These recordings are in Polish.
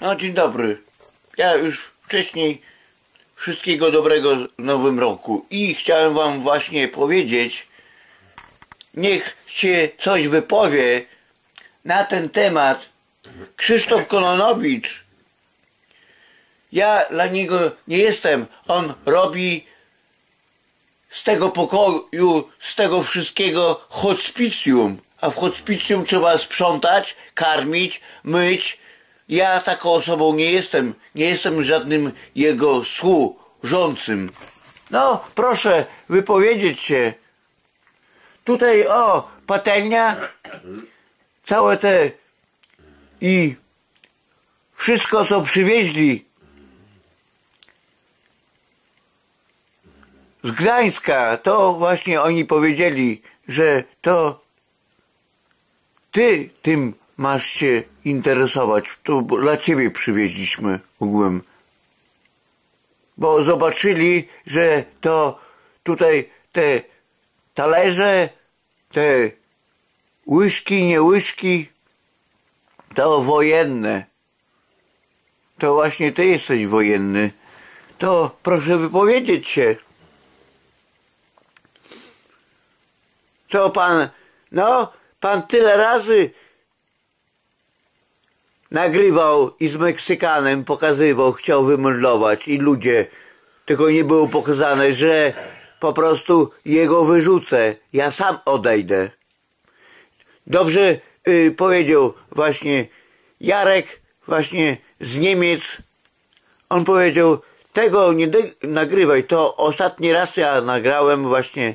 No, dzień dobry. Ja już wcześniej wszystkiego dobrego w nowym roku i chciałem wam właśnie powiedzieć, niech się coś wypowie na ten temat Krzysztof Kononowicz. Ja dla niego nie jestem. On robi z tego pokoju, z tego wszystkiego hospicjum. A w hospicjum trzeba sprzątać, karmić, myć. Ja taką osobą nie jestem. Nie jestem żadnym jego służącym. No, proszę wypowiedzieć się. Tutaj, o, patelnia, całe te i wszystko, co przywieźli z Gdańska, to właśnie oni powiedzieli, że to ty tym masz się interesować. To dla ciebie przywieźliśmy ogółem. Bo zobaczyli, że to tutaj te talerze, te łyżki, nie łyżki, to wojenne. To właśnie ty jesteś wojenny. To proszę wypowiedzieć się. Co pan, no, pan tyle razy nagrywał i z Meksykanem pokazywał, chciał wymądlować i ludzie, tylko nie było pokazane, że po prostu jego wyrzucę, ja sam odejdę. Dobrze y, powiedział właśnie Jarek właśnie z Niemiec. On powiedział, tego nie nagrywaj, to ostatni raz ja nagrałem właśnie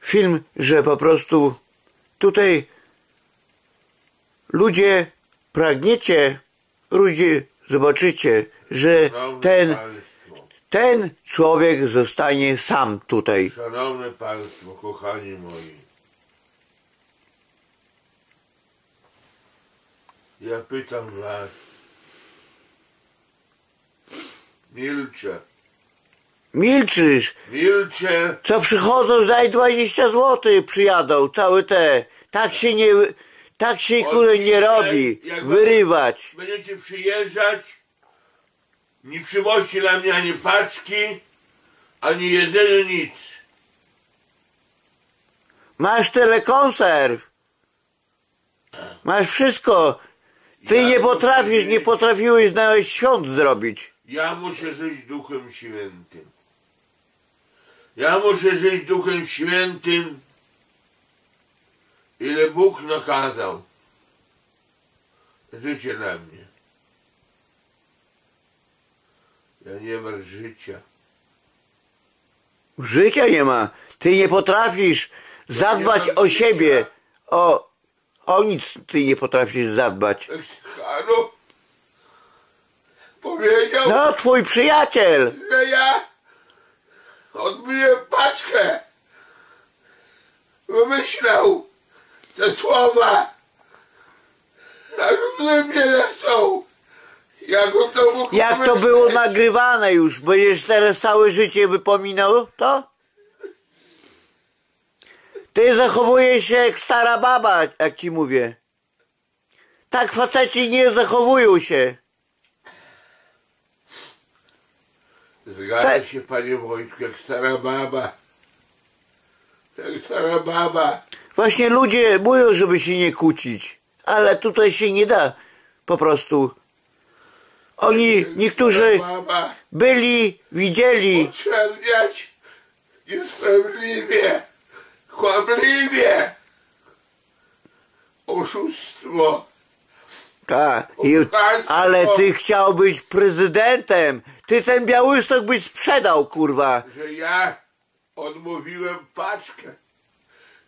film, że po prostu tutaj ludzie pragniecie, ludzie zobaczycie, że ten, ten człowiek zostanie sam tutaj. Szanowne Państwo, kochani moi. Ja pytam Was. Milczę. Milczysz, Milczę. co przychodzą, daj 20 zł, przyjadą, całe te. Tak się nie, tak się kurde nie robi, Jak wyrywać. Będziecie przyjeżdżać. Nie przywoźcie dla mnie ani paczki, ani jedzenia, nic. Masz telekonserw. Masz wszystko. Ty Ja nie muszę potrafisz, nie żyć. potrafiłeś nawet świąt zrobić. Ja muszę żyć Duchem Świętym. Ja muszę żyć Duchem Świętym, ile Bóg nakazał. Życie dla mnie. Ja nie mam życia. Życia nie ma. Ty nie potrafisz zadbać mam o życia. siebie. O, o nic ty nie potrafisz zadbać. Hanu powiedział, No, twój przyjaciel. że ja odbiję paczkę. Wymyślał te słowa, a ludzie mnie lecą. Jak to Jak to było nagrywane już, będziesz teraz całe życie wypominał to? Ty zachowujesz się jak stara baba, jak ci mówię. Tak faceci nie zachowują się. Zgadza Tak. się panie Wojtku, jak stara baba. Jak stara baba. Właśnie ludzie mówią, żeby się nie kłócić, ale tutaj się nie da po prostu. Oni, niektórzy byli, widzieli, Oczerniać niesprawiedliwie, kłamliwie. Oszustwo. tak, i, ale ty chciał być prezydentem. Ty ten Białystok byś sprzedał, kurwa. że ja odmówiłem paczkę,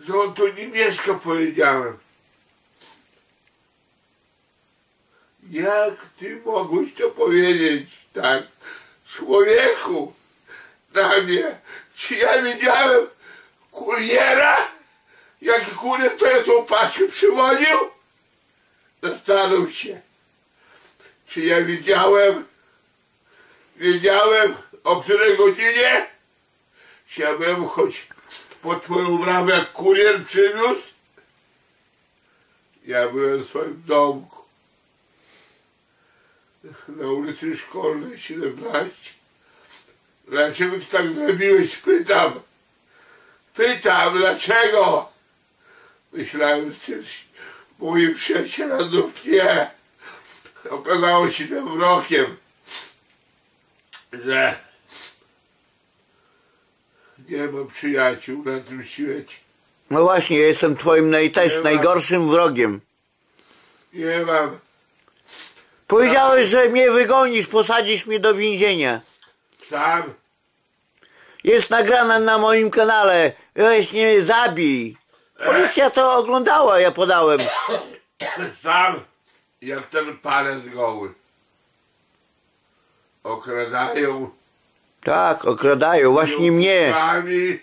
że on tu nie mieszka, powiedziałem. Jak ty mogłeś to powiedzieć, tak? Człowieku, na mnie. Czy ja widziałem kuriera? Jaki kurier to ja tą paczkę przywoził? Zastanów się. Czy ja widziałem wiedziałem o której godzinie chciałbym choć pod twoją bramę kurier przywiózł. Ja byłem w swoim domku. na ulicy Szkolnej 17. Dlaczego ty tak zrobiłeś? Pytam. Pytam, dlaczego? Myślałem, że jesteś moim przyjacielem, no nie. Okazało się tym rokiem, że nie mam przyjaciół na tym świecie. No właśnie, ja jestem twoim naj, też najgorszym wrogiem. Nie mam. Powiedziałeś, że mnie wygonisz, posadzisz mnie do więzienia. Sam Jest nagrane na moim kanale. Weź nie zabij. Policja to oglądała, ja podałem. sam jak ten palec goły. Okradają Tak, okradają. Właśnie mnie. kubkami,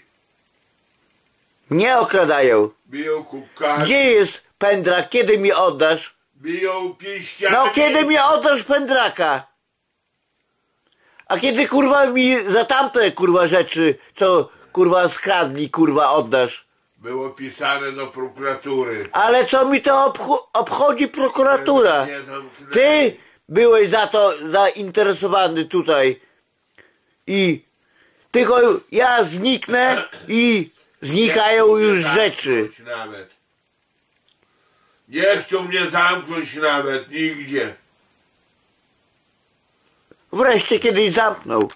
Mnie okradają. biją kubkami, Gdzie jest pędrak? Kiedy mi oddasz? biją pięściami. No kiedy mi oddasz pędraka? A kiedy kurwa mi za tamte kurwa rzeczy, co kurwa skradli, kurwa oddasz? Było pisane do prokuratury. Ale co mi to obcho- obchodzi prokuratura? Nie zamknęli. Ty byłeś za to zainteresowany tutaj. I tylko ja zniknę i znikają już rzeczy. Nawet. Nie chcą mnie zamknąć nawet nigdzie. Wreszcie kiedyś zamknął.